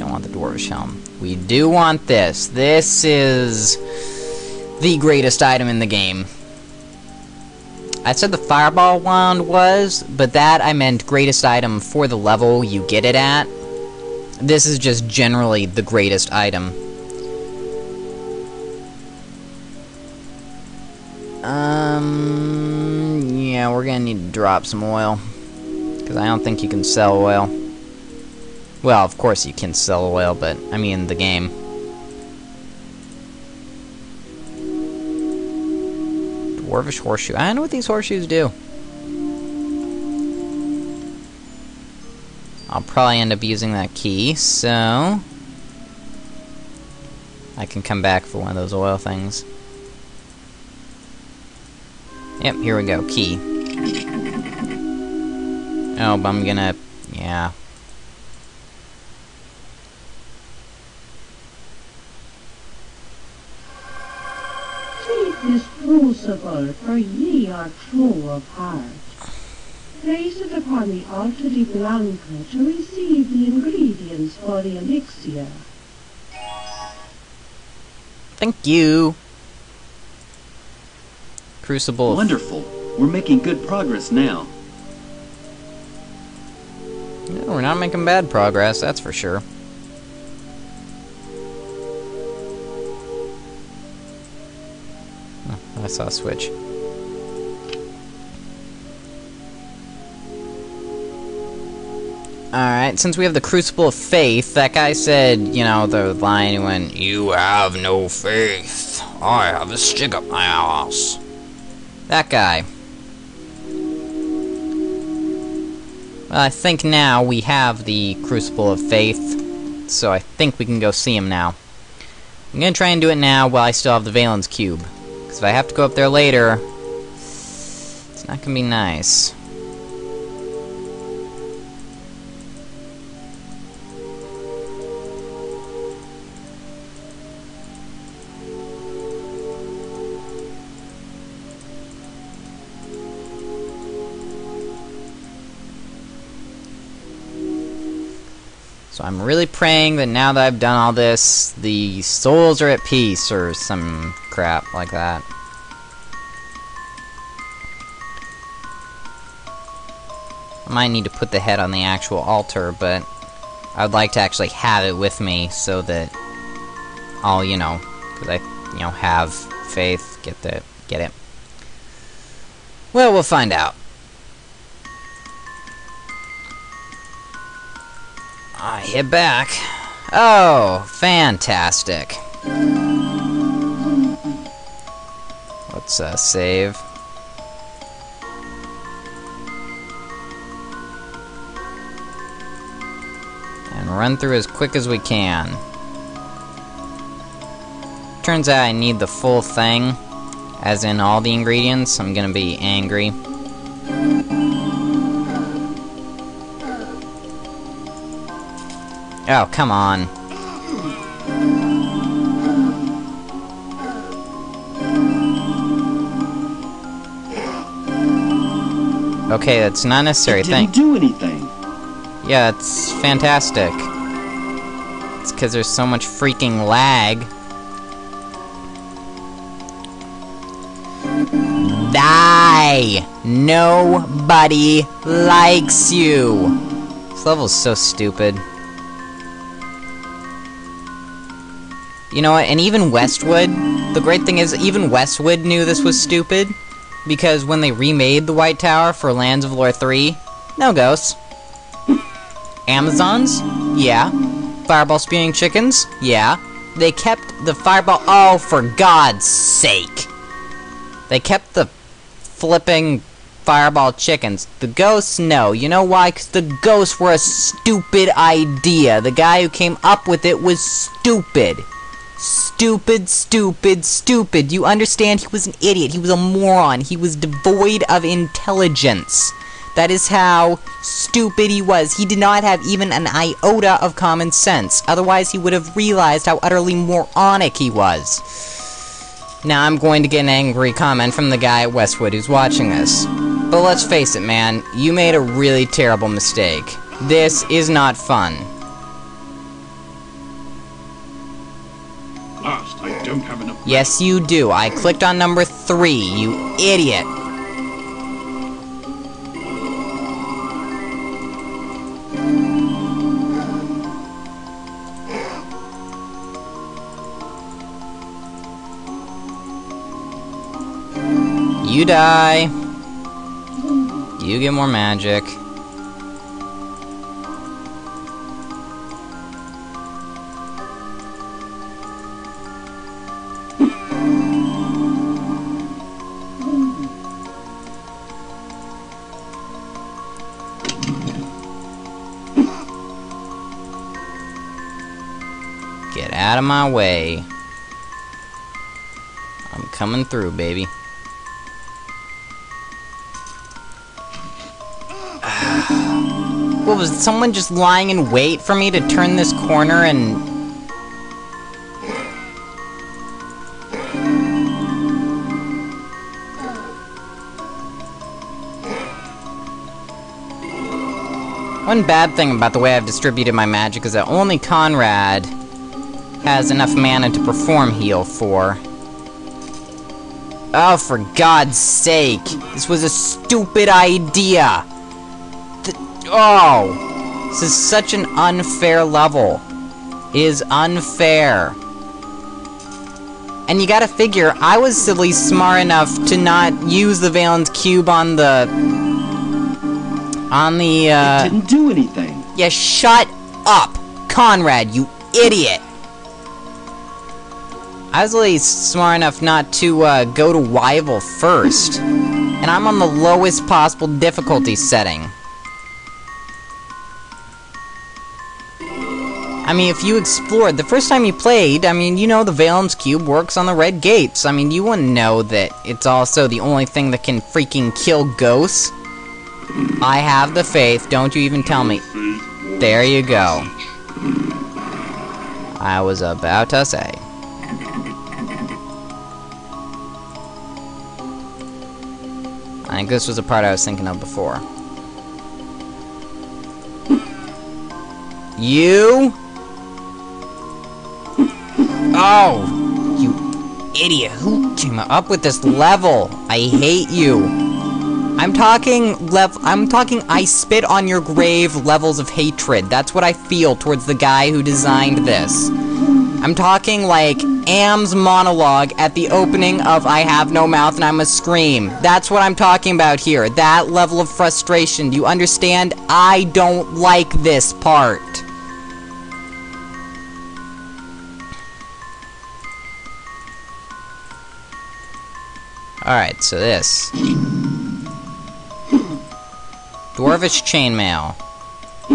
Don't want the Dwarvish Helm. We do want this. This is the greatest item in the game. I said the Fireball Wand was, but that I meant greatest item for the level you get it at. This is just generally the greatest item. Um, yeah, we're gonna need to drop some oil. Because I don't think you can sell oil. Well, of course you can sell oil, but I mean the game. Dwarvish horseshoe. I know what these horseshoes do. I'll probably end up using that key, so... I can come back for one of those oil things. Yep, here we go. Key. Oh, but I'm gonna... Yeah. Take this crucible, for ye are true of heart. Place it upon the altar de Blanca to receive the ingredients for the elixir. Thank you. Crucible. Wonderful. We're making good progress now. No, we're not making bad progress, that's for sure. I saw a switch. Alright, since we have the Crucible of Faith, that guy said, you know, the line he went, You have no faith. I have a stick up my ass. That guy. Well, I think now we have the Crucible of Faith, so I think we can go see him now. I'm gonna try and do it now while I still have the Vaelan's Cube. Because if I have to go up there later, it's not gonna be nice. So I'm really praying that now that I've done all this, the souls are at peace, or some crap like that. I might need to put the head on the actual altar, but I would like to actually have it with me so that I'll, you know, because I, you know, have faith, get the, get it. Well, we'll find out. I hit back. Oh, fantastic. Let's uh, save. And run through as quick as we can. Turns out I need the full thing, as in all the ingredients. I'm gonna be angry. Oh, come on. Okay, that's not necessary. It Thank. didn't do anything. Yeah, it's fantastic. It's because there's so much freaking lag. Die! Nobody likes you! This level's so stupid. You know what, and even Westwood, the great thing is, even Westwood knew this was stupid. Because when they remade the White Tower for Lands of Lore 3, no ghosts. Amazons? Yeah. Fireball spewing chickens? Yeah. They kept the fireball- Oh, for God's sake! They kept the flipping fireball chickens. The ghosts, no. You know why? Because the ghosts were a stupid idea. The guy who came up with it was stupid. Stupid, stupid, stupid. You understand? He was an idiot. He was a moron. He was devoid of intelligence. That is how stupid he was. He did not have even an iota of common sense. Otherwise, he would have realized how utterly moronic he was. Now, I'm going to get an angry comment from the guy at Westwood who's watching this. But let's face it, man. You made a really terrible mistake. This is not fun. Yes, you do. I clicked on number three, you idiot. You die. You get more magic. Out of my way. I'm coming through, baby. what was someone just lying in wait for me to turn this corner and One bad thing about the way I've distributed my magic is that only Conrad has enough mana to perform heal for. Oh, for God's sake! This was a stupid idea! Th oh! This is such an unfair level. It is unfair. And you gotta figure, I was silly smart enough to not use the Vaelan's Cube on the... On the, uh... it didn't do anything. Yeah, shut up! Conrad, you idiot! I was really smart enough not to uh, go to Wyvil first. And I'm on the lowest possible difficulty setting. I mean, if you explored, the first time you played, I mean, you know the Vaelan's Cube works on the red gates. I mean, you wouldn't know that it's also the only thing that can freaking kill ghosts. I have the faith, don't you even tell me. There you go. I was about to say. I think this was the part I was thinking of before. You? Oh! You idiot. Who came up with this level? I hate you. I'm talking lev- I'm talking I spit on your grave levels of hatred. That's what I feel towards the guy who designed this. I'm talking like Am's monologue at the opening of I Have No Mouth and I Must Scream. That's what I'm talking about here. That level of frustration. Do you understand? I don't like this part. Alright, so this. Dwarvish Chainmail.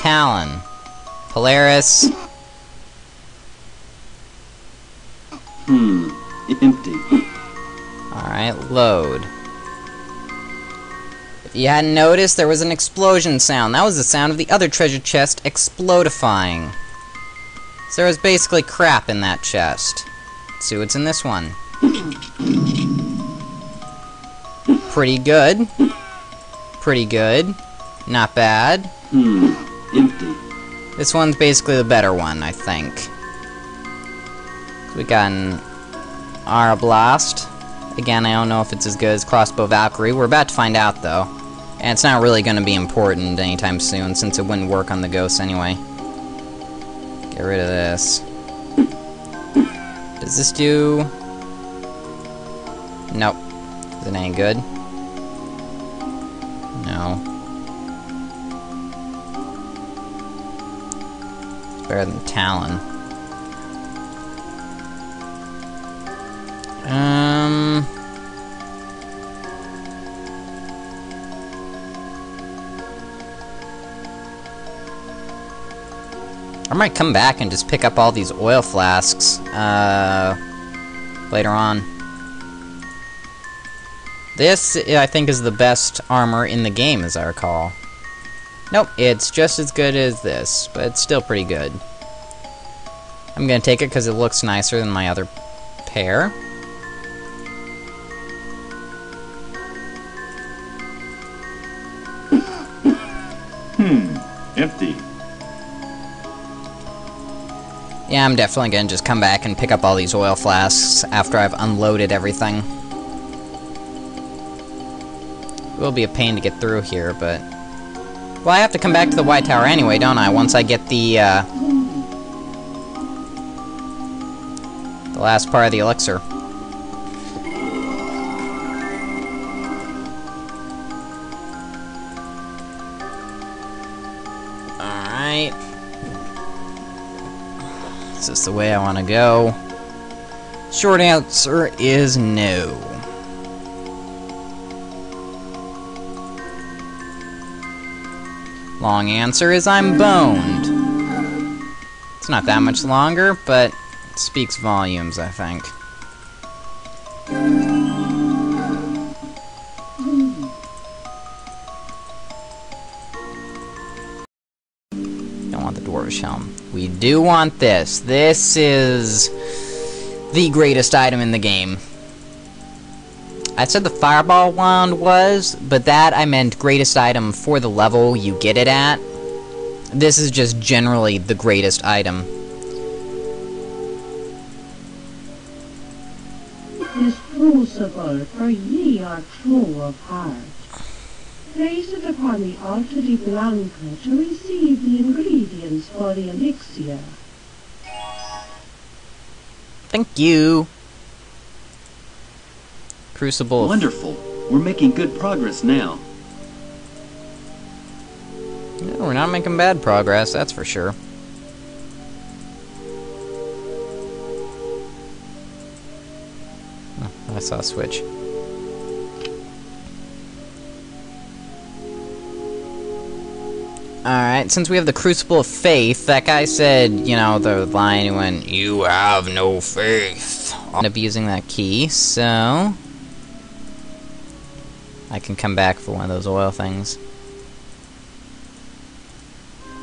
Talon. Polaris. If you hadn't noticed, there was an explosion sound. That was the sound of the other treasure chest explodifying. So there was basically crap in that chest. Let's see what's in this one. Pretty good. Pretty good. Not bad. Hmm, empty. This one's basically the better one, I think. We got an Aura Blast. Again, I don't know if it's as good as Crossbow Valkyrie. We're about to find out, though. And it's not really going to be important anytime soon, since it wouldn't work on the ghosts anyway. Get rid of this. Does this do... Nope. Is it any good? No. It's better than Talon. Um... might come back and just pick up all these oil flasks, uh, later on. This, I think, is the best armor in the game, as I recall. Nope, it's just as good as this, but it's still pretty good. I'm gonna take it because it looks nicer than my other pair. Yeah, I'm definitely gonna just come back and pick up all these oil flasks after I've unloaded everything. It will be a pain to get through here, but... Well, I have to come back to the White Tower anyway, don't I? Once I get the, uh... The last part of the elixir. Alright. Is this the way I want to go? Short answer is no. Long answer is I'm boned. It's not that much longer, but it speaks volumes, I think. Do want this. This is the greatest item in the game. I said the Fireball Wand was, but that I meant greatest item for the level you get it at. This is just generally the greatest item. This crucible, for ye are true of heart. Place it upon the altar de Blanca to receive the ingredients for the elixir. Thank you. Crucible. Wonderful. We're making good progress now. No, we're not making bad progress, that's for sure. Oh, I saw a switch. Alright, since we have the Crucible of Faith, that guy said, you know, the line when You have no faith. I'll end up using that key, so... I can come back for one of those oil things.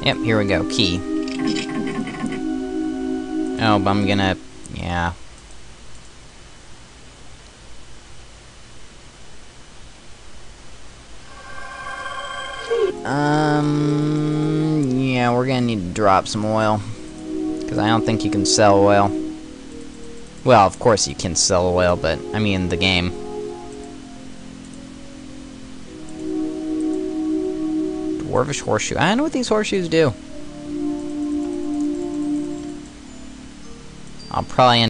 Yep, here we go. Key. Oh, but I'm gonna... Yeah. Um... Yeah, we're gonna need to drop some oil. Because I don't think you can sell oil. Well, of course you can sell oil, but I mean the game. Dwarvish horseshoe. I know what these horseshoes do. I'll probably end